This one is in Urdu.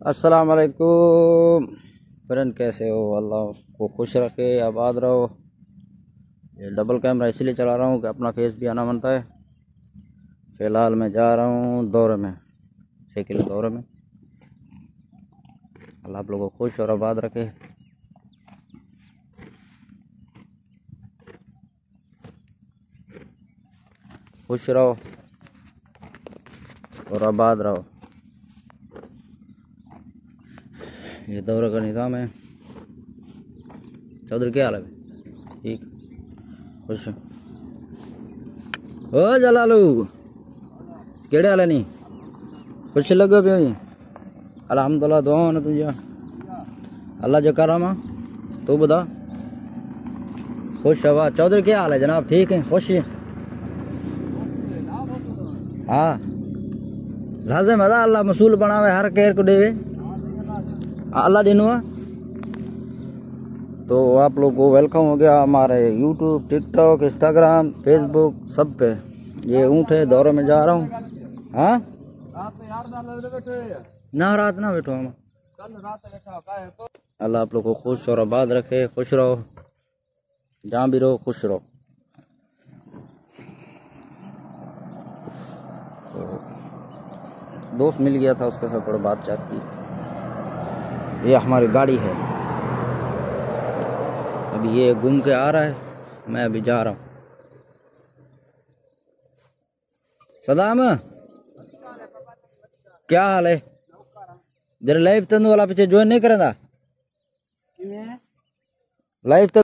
السلام علیکم۔ فرینڈ، کیسے ہو؟ اللہ کو خوش رکھے، آباد رہو۔ یہ ڈبل کیمرہ اس لیے چلا رہا ہوں کہ اپنا فیس بھی آنا بنتا ہے۔ فی الحال میں جا رہا ہوں دورے میں چھ کلو دورے میں۔ اللہ آپ لوگوں کو خوش اور آباد رکھے۔ خوش رہو اور آباد رہو۔ یہ دورہ کا نظام ہے۔ چودھری، کیا حال ہے؟ ٹھیک۔ خوش او جلالو، کیڑے حال ہے نہیں؟ خوش لگو پہ جی۔ الحمد للہ دعا نے تجھے۔ اللہ جو کرم تو بتا خوش ہوا۔ چودھری، کیا حال ہے جناب؟ ٹھیک ہے خوش ہاں۔ لازم ہے اللہ مسئول بناوے، ہر کیر کو دے اللہ ڈینو تو آپ لوگ کو ویلکم ہو گیا ہمارے YouTube TikTok Instagram Facebook سب پہ۔ یہ اونٹ ہے، دورے میں جا رہا ہوں۔ ہاں؟ نہ، رات نہ بیٹھو ہم۔ اللہ آپ لوگ کو خوش اور آباد رکھے، خوش رہو۔ جہاں بھی رہو، خوش رہو۔ دوست مل گیا تھا اس کے ساتھ تھوڑا بات چات کی۔ یہ ہماری گاڑی ہے۔ ابھی یہ گھوم کے آ رہا ہے میں ابھی جا رہا ہوں۔ صدام کیا حال ہے؟ جرا لائف تندو والا پیچھے جوائن نہیں گا لائف